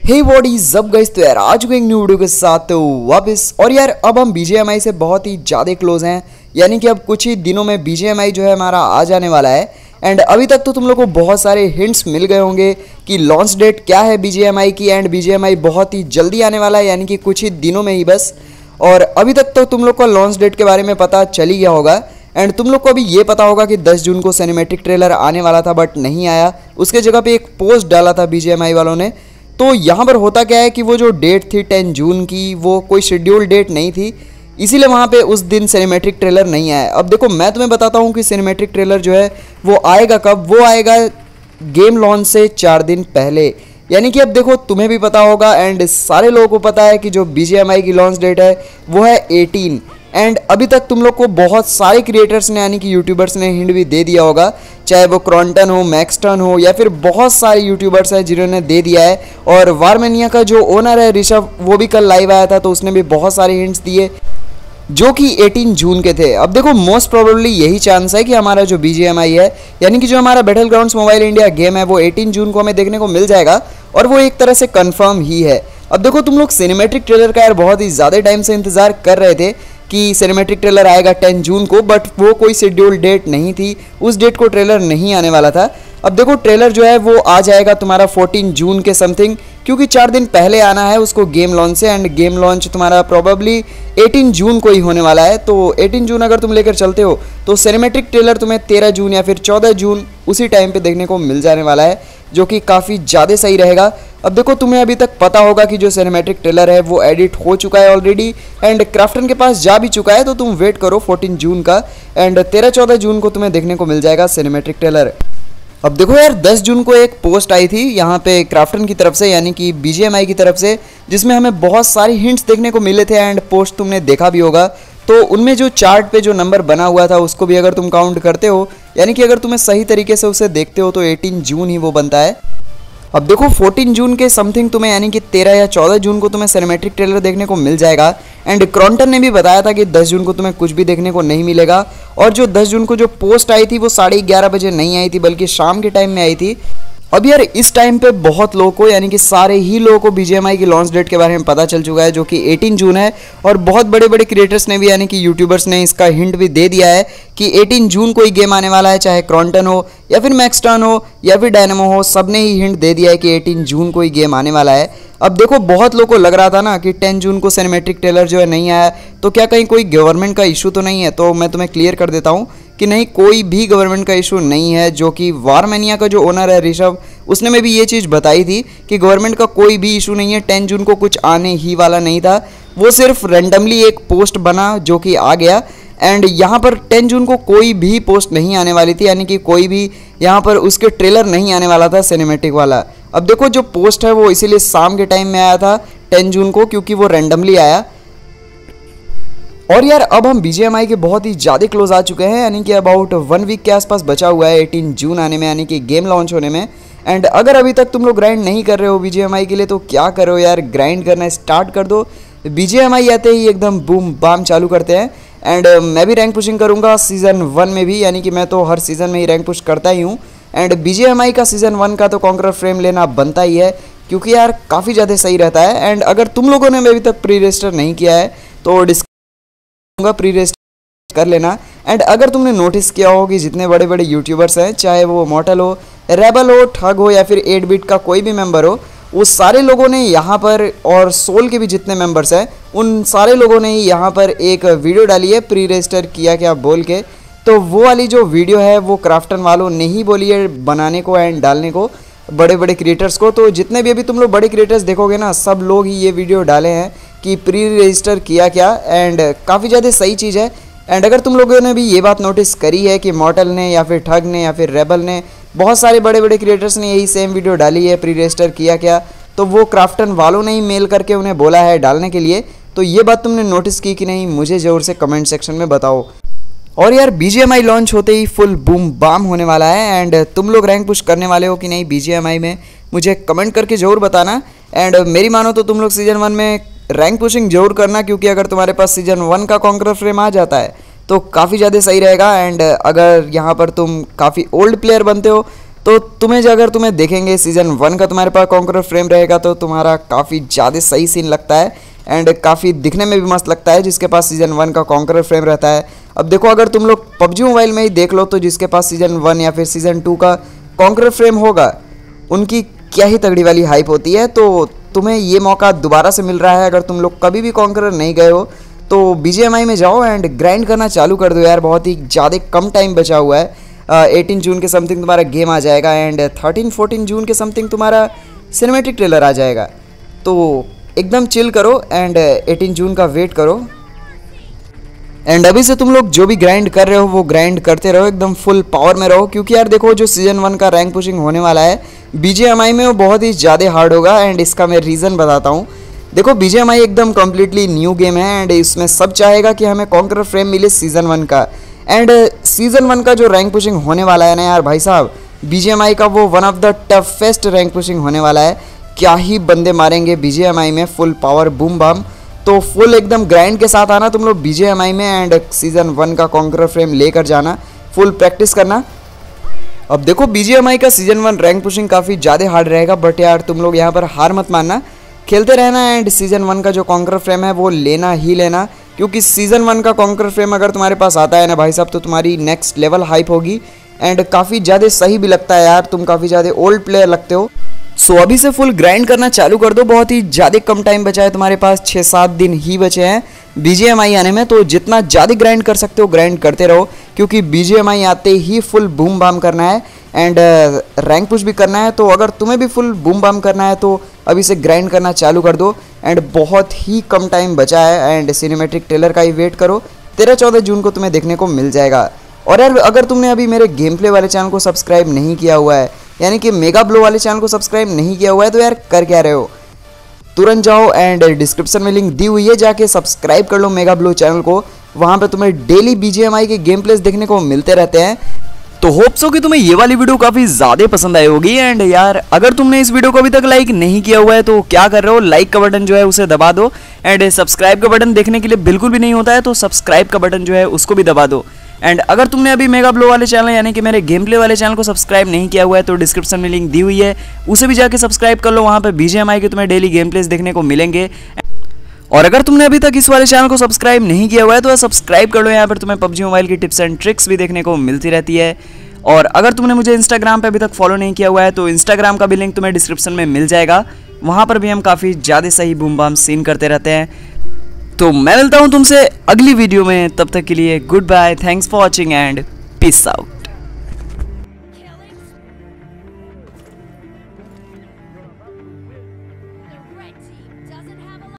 हे what जब guys तो यार, आज को एक न्यू वीडियो के साथ तो वापस, और यार, अब हम बीजेएमआई से बहुत ही ज़्यादा क्लोज हैं। यानी कि अब कुछ ही दिनों में बीजेएमआई जो है हमारा आ जाने वाला है। एंड अभी तक तो तुम लोग को बहुत सारे हिंट्स मिल गए होंगे कि लॉन्च डेट क्या है बीजेएमआई की एंड बीजेएमआई बहुत ही जल्दी आने वाला है, यानी कि कुछ ही दिनों में ही बस। और अभी तक तो तुम लोग को लॉन्च डेट के बारे में पता चल ही गया होगा। एंड तुम लोग को अभी ये पता होगा कि 10 जून को सिनेमेटिक ट्रेलर आने वाला था बट नहीं आया। उसके जगह पे एक पोस्ट डाला था बीजेएमआई वालों ने तो यहाँ पर होता क्या है कि वो जो डेट थी टेन जून की, वो कोई शेड्यूल डेट नहीं थी। इसीलिए वहाँ पे उस दिन सिनेमेट्रिक ट्रेलर नहीं आया। अब देखो, मैं तुम्हें बताता हूँ कि सिनेमेट्रिक ट्रेलर जो है, वो आएगा कब? वो आएगा गेम लॉन्च से चार दिन पहले। यानी कि अब देखो, तुम्हें भी पता होगा एंड सारे लोगों को पता है कि जो बी की लॉन्च डेट है, वो है 18 एंड अभी तक तुम लोग को बहुत सारे क्रिएटर्स ने, यानी कि यूट्यूबर्स ने हिंट भी दे दिया होगा, चाहे वो क्रॉन्टन हो मैक्सटन हो, या फिर बहुत सारे यूट्यूबर्स हैं जिन्होंने दे दिया है। और वारमेनिया का जो ओनर है ऋषभ, वो भी कल लाइव आया था तो उसने भी बहुत सारे हिंट्स दिए, जो कि 18 जून के थे। अब देखो मोस्ट प्रोबेबली यही चांस है कि हमारा जो बी है, यानी कि जो हमारा Battlegrounds Mobile India game है, वो 18 जून को हमें देखने को मिल जाएगा, और वो एक तरह से कंफर्म ही है। अब देखो, तुम लोग सिनेमेट्रिक ट्रेलर का यार बहुत ही ज़्यादा टाइम से इंतज़ार कर रहे थे कि सिनेमेट्रिक ट्रेलर आएगा 10 जून को बट वो कोई शेड्यूल डेट नहीं थी। उस डेट को ट्रेलर नहीं आने वाला था। अब देखो ट्रेलर जो है, वो आ जाएगा तुम्हारा 14 जून के समथिंग क्योंकि चार दिन पहले आना है उसको गेम लॉन्च से एंड गेम लॉन्च तुम्हारा प्रोबेबली 18 जून को ही होने वाला है। तो 18 जून अगर तुम लेकर चलते हो तो सिनेमेट्रिक ट्रेलर तुम्हें 13 जून या फिर 14 जून उसी टाइम पे देखने को मिल जाने वाला है। जो कि काफ़ी ज़्यादा सही रहेगा। अब देखो, तुम्हें अभी तक पता होगा कि जो सिनेमेट्रिक ट्रेलर है, वो एडिट हो चुका है ऑलरेडी एंड क्राफ्टन के पास जा भी चुका है तो तुम वेट करो 14 जून का एंड 13-14 जून को तुम्हें देखने को मिल जाएगा सिनेमेट्रिक ट्रेलर अब देखो यार 10 जून को एक पोस्ट आई थी यहाँ पे क्राफ्टन की तरफ़ से, यानी कि बीजेएमआई की तरफ़ से, जिसमें हमें बहुत सारी हिंट्स देखने को मिले थे एंड पोस्ट तुमने देखा भी होगा। तो उनमें जो चार्ट पे जो नंबर बना हुआ था, उसको भी अगर तुम काउंट करते हो यानी कि अगर तुम्हें सही तरीके से उसे देखते हो तो 18 जून ही वो बनता है। अब देखो 14 जून के समथिंग तुम्हें यानी कि 13 या 14 जून को तुम्हें सिनेमेट्रिक ट्रेलर देखने को मिल जाएगा। एंड क्रॉन्टन ने भी बताया था कि 10 जून को तुम्हें कुछ भी देखने को नहीं मिलेगा। और जो 10 जून को जो पोस्ट आई थी वो साढ़े ग्यारह बजे नहीं आई थी, बल्कि शाम के टाइम में आई थी। अब यार, इस टाइम पे बहुत लोगों को, यानी कि सारे ही लोगों को बीजेएमआई की लॉन्च डेट के बारे में पता चल चुका है, जो कि 18 जून है, और बहुत बड़े बड़े क्रिएटर्स ने भी, यानी कि यूट्यूबर्स ने इसका हिंट भी दे दिया है कि 18 जून को ही गेम आने वाला है, चाहे क्रॉन्टन हो, या फिर मैक्सटर्न हो, या फिर डायनमो हो सबने ही हिंट दे दिया है कि एटीन जून को ही गेम आने वाला है। अब देखो, बहुत लोगों को लग रहा था ना कि 10 जून को सिनेमेट्रिक ट्रेलर जो है नहीं आया तो क्या कहीं कोई गवर्नमेंट का इशू तो नहीं है? तो मैं तुम्हें क्लियर कर देता हूँ कि नहीं, कोई भी गवर्नमेंट का इशू नहीं है, जो कि वारमेनिया का जो ओनर है ऋषभ उसने में भी ये चीज़ बताई थी कि गवर्नमेंट का कोई भी इशू नहीं है, टेन जून को कुछ आने ही वाला नहीं था। वो सिर्फ़ रेंडमली एक पोस्ट बना, जो कि आ गया। एंड यहाँ पर 10 जून को कोई भी पोस्ट नहीं आने वाली थी, यानी कि कोई भी यहाँ पर उसके ट्रेलर नहीं आने वाला था सिनेमेटिक वाला। अब देखो, जो पोस्ट है वो इसीलिए शाम के टाइम में आया था 10 जून को, क्योंकि वो रेंडमली आया। और यार अब हम बी के बहुत ही ज़्यादा क्लोज आ चुके हैं यानी कि अबाउट वन वीक के आसपास बचा हुआ है 18 जून आने में यानी कि गेम लॉन्च होने में। एंड अगर अभी तक तुम लोग ग्राइंड नहीं कर रहे हो बी के लिए तो क्या करो यार ग्राइंड करना स्टार्ट कर दो। बी आते ही एकदम बूम बाम चालू करते हैं। एंड uh, मैं भी रैंक पुशिंग करूँगा सीज़न वन में भी यानी कि मैं तो हर सीज़न में ही रैंक पुश करता ही हूँ। एंड बी का सीज़न वन का तो कॉन्कर फ्रेम लेना बनता ही है क्योंकि यार काफ़ी ज़्यादा सही रहता है। एंड अगर तुम लोगों ने अभी तक प्री रजिस्टर नहीं किया है तो डिस्क प्री रजिस्टर कर लेना। एंड अगर तुमने नोटिस किया हो कि जितने बड़े बड़े यूट्यूबर्स हैं, चाहे वो मॉटल हो रेबल हो, ठग हो, या फिर एट बिट का कोई भी मेंबर हो, वो सारे लोगों ने यहाँ पर, और सोल के भी जितने मेंबर्स हैं, उन सारे लोगों ने ही यहाँ पर एक वीडियो डाली है प्री रजिस्टर किया क्या बोल के। तो वो वाली जो वीडियो है, वो क्राफ्टन वालों ने ही बोली है बनाने को एंड डालने को बड़े बड़े क्रिएटर्स को। तो जितने भी अभी तुम लोग बड़े क्रिएटर्स देखोगे ना, सब लोग ही ये वीडियो डाले हैं। कि प्री रजिस्टर किया क्या? एंड काफ़ी ज़्यादा सही चीज़ है। एंड अगर तुम लोगों ने भी ये बात नोटिस करी है कि मॉडल ने या फिर ठग ने या फिर रेबल ने, बहुत सारे बड़े बड़े क्रिएटर्स ने यही सेम वीडियो डाली है प्री रजिस्टर किया क्या? तो वो क्राफ्टन वालों ने ही मेल करके उन्हें बोला है डालने के लिए। तो ये बात तुमने नोटिस की कि नहीं, मुझे ज़रूर से कमेंट सेक्शन में बताओ। और यार BGMI लॉन्च होते ही फुल बूम बाम होने वाला है। एंड तुम लोग रैंक पुश करने वाले हो कि नहीं BGMI में? मुझे कमेंट करके ज़रूर बताना। एंड मेरी मानो तो तुम लोग सीज़न वन में रैंक पुशिंग ज़रूर करना क्योंकि अगर तुम्हारे पास सीज़न वन का कॉन्कर फ्रेम आ जाता है तो काफ़ी ज़्यादा सही रहेगा एंड अगर यहाँ पर तुम काफ़ी ओल्ड प्लेयर बनते हो तो तुम्हें अगर तुम्हें देखेंगे सीज़न वन का तुम्हारे पास कॉन्कर फ्रेम रहेगा तो तुम्हारा काफ़ी ज़्यादा सही सीन लगता है एंड काफ़ी दिखने में भी मस्त लगता है जिसके पास सीज़न वन का कॉन्कर फ्रेम रहता है। अब देखो, अगर तुम लोग पबजी मोबाइल में ही देख लो तो जिसके पास सीज़न वन या फिर सीज़न टू का कॉन्कर फ्रेम होगा, उनकी क्या ही तगड़ी वाली हाइप होती है तो तुम्हें ये मौका दोबारा से मिल रहा है, अगर तुम लोग कभी भी कॉन्कर नहीं गए हो तो बी में जाओ एंड ग्राइंड करना चालू कर दो यार, बहुत ही ज़्यादा कम टाइम बचा हुआ है। एटीन जून के समथिंग तुम्हारा गेम आ जाएगा एंड थर्टीन फोर्टीन जून के समथिंग तुम्हारा सिनेमेटिक ट्रेलर आ जाएगा। तो एकदम चिल करो एंड एटीन जून का वेट करो। एंड अभी से तुम लोग जो भी ग्राइंड कर रहे हो, वो ग्राइंड करते रहो, एकदम फुल पावर में रहो, क्योंकि यार देखो, जो सीज़न वन का रैंक पुशिंग होने वाला है बीजेएमआई में वो बहुत ही ज़्यादा हार्ड होगा एंड इसका मैं रीज़न बताता हूँ। देखो बीजेएमआई एकदम कम्प्लीटली न्यू गेम है एंड इसमें सब चाहेगा कि हमें कॉन्कर फ्रेम मिले सीज़न वन का। एंड सीज़न वन का जो रैंक पुशिंग होने वाला है ना यार भाई साहब बीजेएमआई का वो one of the toughest rank pushing होने वाला है। क्या ही बंदे मारेंगे बीजेएमआई में फुल पावर बूम बम तो फुल एकदम ग्राइंड के साथ आना तुम लोग बीजेएमआई में एंड सीज़न वन का कॉन्कर फ्रेम लेकर जाना। फुल प्रैक्टिस करना। अब देखो बीजीएमआई का सीज़न वन रैंक पुशिंग काफ़ी ज़्यादा हार्ड रहेगा बट यार, तुम लोग यहाँ पर हार मत मानना। खेलते रहना एंड सीज़न वन का जो कॉन्कर फ्रेम है, वो लेना ही लेना, क्योंकि सीज़न वन का कॉन्कर फ्रेम अगर तुम्हारे पास आता है ना भाई साहब तो तुम्हारी नेक्स्ट लेवल हाइप होगी। एंड काफ़ी ज़्यादा सही भी लगता है यार, तुम काफ़ी ज़्यादा ओल्ड प्लेयर लगते हो। सो so, अभी से फुल ग्राइंड करना चालू कर दो। बहुत ही ज़्यादा कम टाइम बचा है तुम्हारे पास। छः सात दिन ही बचे हैं। बीजेएमआई आने में तो जितना ज़्यादा ग्राइंड कर सकते हो ग्राइंड करते रहो। क्योंकि बीजेएमआई आते ही फुल बूम बाम करना है। एंड रैंक पुश भी करना है। तो अगर तुम्हें भी फुल बूम बाम करना है तो अभी से ग्राइंड करना चालू कर दो। एंड बहुत ही कम टाइम बचा है। एंड सिनेमेट्रिक ट्रेलर का ही वेट करो। तेरह चौदह जून को तुम्हें देखने को मिल जाएगा। और यार अगर तुमने अभी मेरे गेम प्ले वाले चैनल को सब्सक्राइब नहीं किया हुआ है यानी कि मेगा ब्लो वाले चैनल को सब्सक्राइब नहीं किया हुआ है तो यार कर क्या रहे हो? तुरंत जाओ एंड डिस्क्रिप्शन में लिंक दी हुई है, जाके सब्सक्राइब कर लो मेगा ब्लो चैनल को। वहाँ पे तुम्हें डेली बीजेएमआई के गेम प्लेस देखने को मिलते रहते हैं। तो होप्स हो कि तुम्हें ये वाली वीडियो काफ़ी ज़्यादा पसंद आई होगी एंड यार, अगर तुमने इस वीडियो को अभी तक लाइक नहीं किया हुआ है तो क्या कर रहे हो? लाइक का बटन जो है उसे दबा दो एंड सब्सक्राइब का बटन देखने के लिए बिल्कुल भी नहीं होता है तो सब्सक्राइब का बटन जो है उसको भी दबा दो। एंड अगर तुमने अभी मेगा ब्लो वाले चैनल यानी कि मेरे गेम प्ले वाले चैनल को सब्सक्राइब नहीं किया हुआ है तो डिस्क्रिप्शन में लिंक दी हुई है। उसे भी जाके सब्सक्राइब कर लो, वहाँ पर बीजेएमआई के तुम्हें डेली गेम प्लेस देखने को मिलेंगे। और अगर तुमने अभी तक इस वाले चैनल को सब्सक्राइब नहीं किया हुआ है तो सब्सक्राइब कर लो। यहाँ पर तुम्हें पबजी मोबाइल की टिप्स एंड ट्रिक्स भी देखने को मिलती रहती है। और अगर तुमने मुझे इंस्टाग्राम पे अभी तक फॉलो नहीं किया हुआ है तो इंस्टाग्राम का भी लिंक तुम्हें डिस्क्रिप्शन में मिल जाएगा। वहाँ पर भी हम काफ़ी ज़्यादा सही बूम बाम सीन करते रहते हैं। तो मैं मिलता हूँ तुमसे अगली वीडियो में, तब तक के लिए good bye thanks for watching and peace out